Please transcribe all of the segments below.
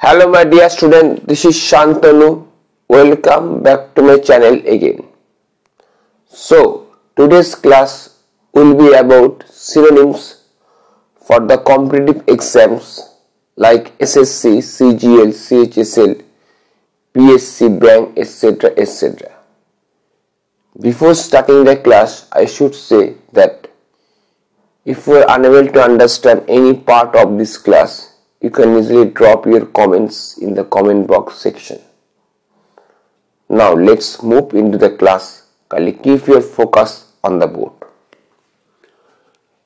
Hello my dear student, this is Santanu. Welcome back to my channel again. So, today's class will be about synonyms for the competitive exams like SSC, CGL, CHSL, PSC, bank, etc. etc. Before starting the class, I should say that if you are unable to understand any part of this class, you can easily drop your comments in the comment box section. Now let's move into the class. Kindly keep your focus on the board.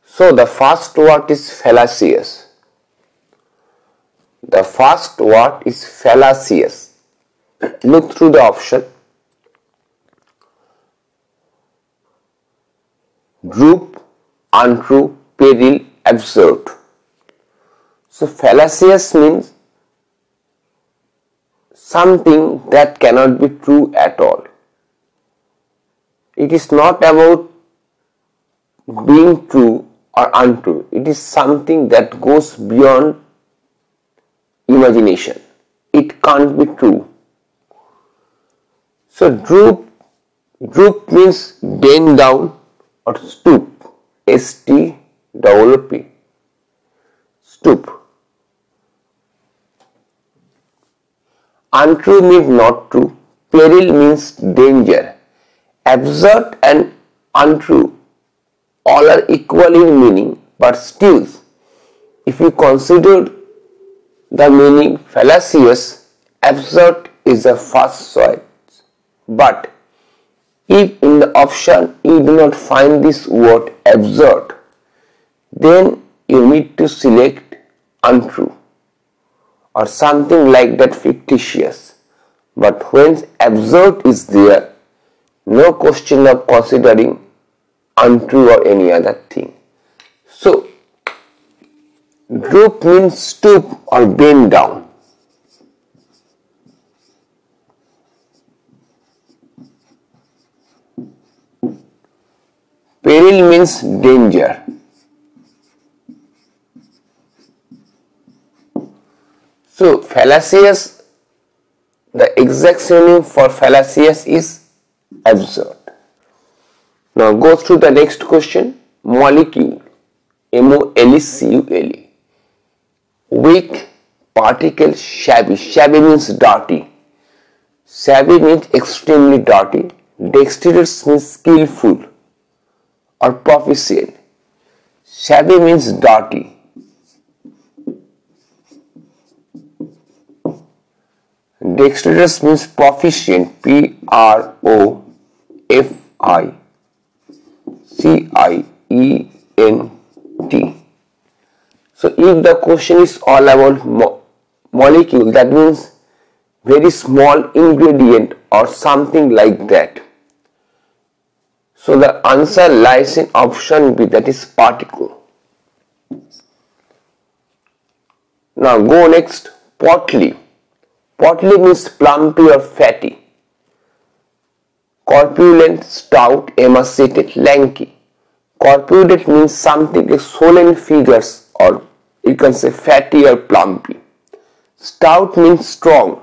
So the first word is fallacious. The first word is fallacious. Look through the option. Group, untrue, peril, absurd. So fallacious means something that cannot be true at all. It is not about being true or untrue. It is something that goes beyond imagination. It can't be true. So droop, droop means bend down or stoop. S T O P. Stoop. Untrue means not true. Peril means danger. Absurd and untrue all are equal in meaning, but still, if you consider the meaning fallacious, absurd is the first choice. But if in the option you do not find this word absurd, then you need to select untrue or something like that fictitious. But when absurd is there, no question of considering untrue or any other thing. So, droop means stoop or bend down. Peril means danger. So, fallacious, the exact synonym for fallacious is absurd. Now go through the next question. Molecule. M-O-L-E-C-U-L-E. Weak, particle, shabby. Shabby means dirty. Shabby means extremely dirty. Dexterous means skillful or proficient. Shabby means dirty. Dexterous means proficient. P R O F I C I E N T. So if the question is all about mo molecule, that means very small ingredient or something like that. So the answer lies in option B that is particle. Now go next portly. Portly means plumpy or fatty. Corpulent, stout, emaciated, lanky. Corpulent means something like swollen figures or you can say fatty or plumpy. Stout means strong.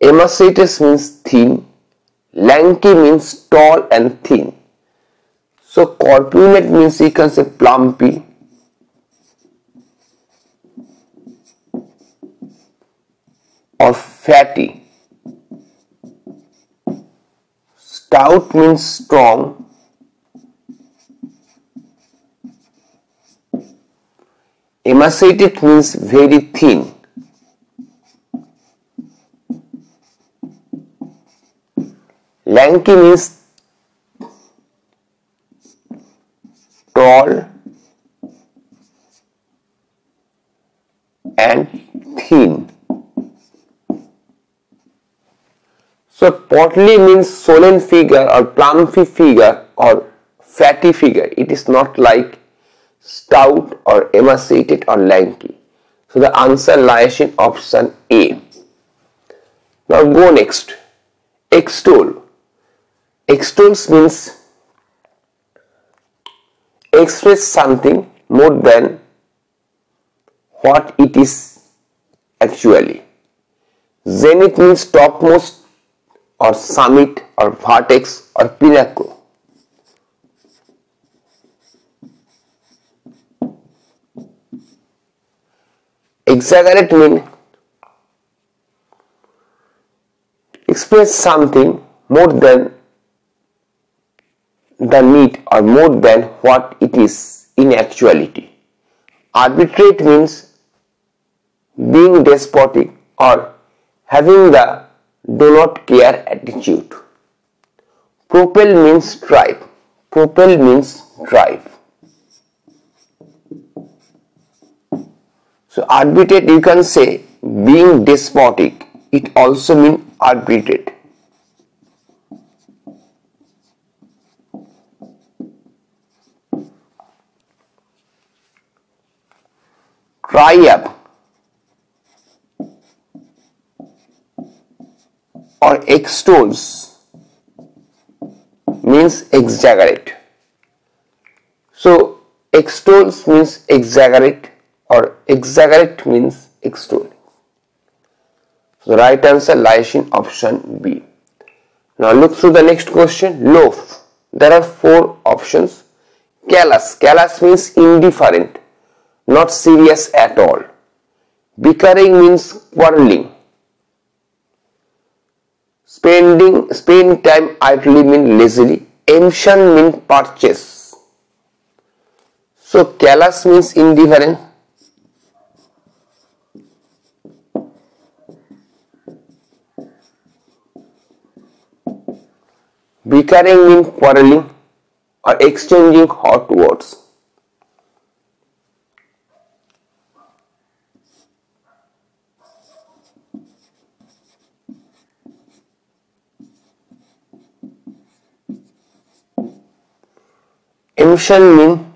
Emaciated means thin. Lanky means tall and thin. So corpulent means you can say plumpy. Or fatty. Stout means strong. Emaciated means very thin. Lanky means tall and thin. So portly means swollen figure or plumpy figure or fatty figure. It is not like stout or emaciated or lanky. So the answer lies in option A. Now go next. Extol. Extols means express something more than what it is actually. Zenith means topmost or summit or vertex or pinnacle. Exaggerate means express something more than the need or more than what it is in actuality. Arbitrate means being despotic or having the do not care attitude. Propel means drive. Propel means drive. So arbitrate you can say being despotic. It also means arbitrate. triumph or extols means exaggerate. So extols means exaggerate or exaggerate means extol. So the right answer lies in option B. Now look through the next question. Loaf. There are four options. Callous. Callous means indifferent not serious at all. Bickering means quarreling. Spending spend time idly means lazily. Emption means purchase. So callous means indifferent. Bickering means quarreling or exchanging hot words. Emption mean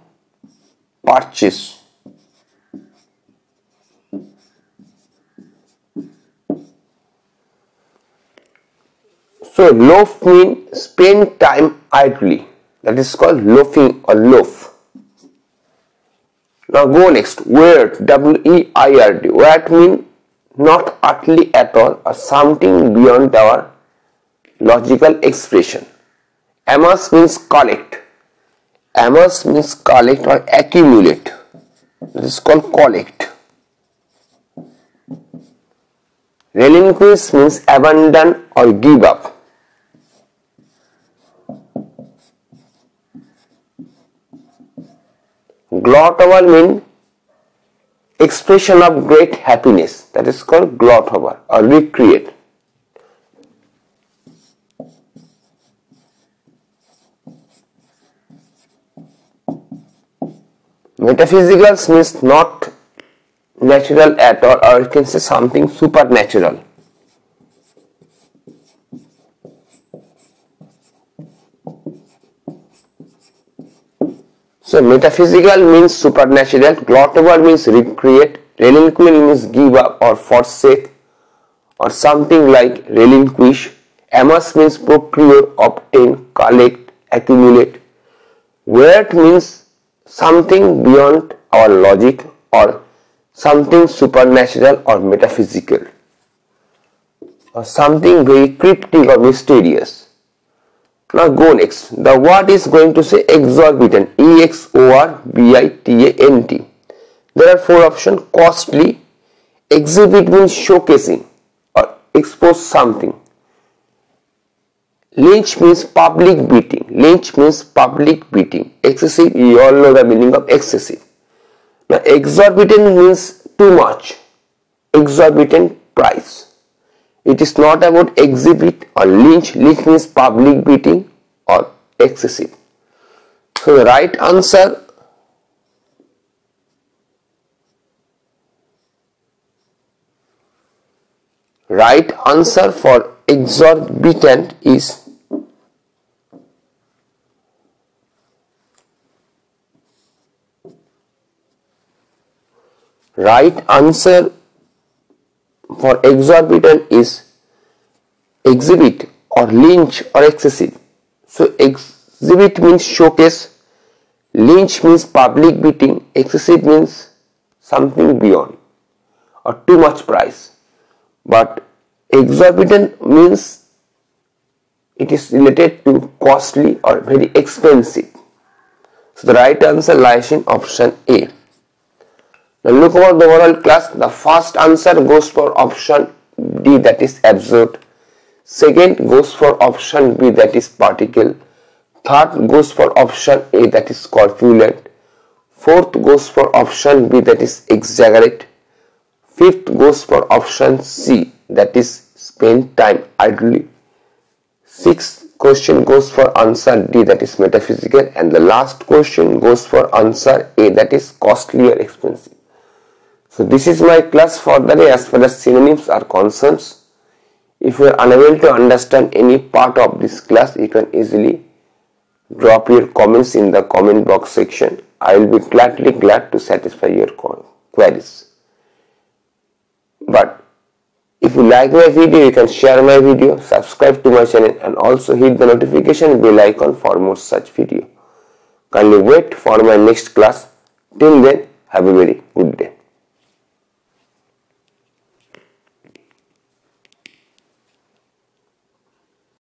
purchase. So loaf mean spend time idly. That is called loafing or loaf. Now go next. Weird. W-E-I-R-D. Weird mean not utterly at all or something beyond our logical expression. Amass means collect. Amass means collect or accumulate. This is called collect. Relinquish means abandon or give up. Glotover means expression of great happiness. That is called gloat over or recreate. Metaphysical means not natural at all or you can say something supernatural. So metaphysical means supernatural, over means recreate, relinquish means give up or forsake or something like relinquish, amass means procure, obtain, collect, accumulate, weird means something beyond our logic or something supernatural or metaphysical or something very cryptic or mysterious. Now go next. The word is going to say exorbitant. E X O R B I T A N T. There are four options. Costly. Exhibit means showcasing or expose something. Lynch means public beating. Lynch means public beating. Excessive, you all know the meaning of excessive. Now, exorbitant means too much. Exorbitant price. It is not about exhibit or lynch. Lynch means public beating or excessive. So, the right answer right answer for exorbitant is right answer for exorbitant is exhibit or lynch or excessive. So exhibit means showcase, lynch means public beating, excessive means something beyond or too much price. But exorbitant means it is related to costly or very expensive. So the right answer lies in option A. Now look over the overall class. The first answer goes for option D that is absurd. Second goes for option B that is particle. Third goes for option A that is corpulent. Fourth goes for option B that is exaggerate. Fifth goes for option C that is spend time idly. Sixth question goes for answer D that is metaphysical and the last question goes for answer A that is costly or expensive. So this is my class for the day as far as synonyms are concerned. If you are unable to understand any part of this class, you can easily drop your comments in the comment box section. I will be gladly glad to satisfy your queries. But if you like my video, you can share my video, subscribe to my channel and also hit the notification bell icon for more such video. Kindly wait for my next class. Till then, have a very good day.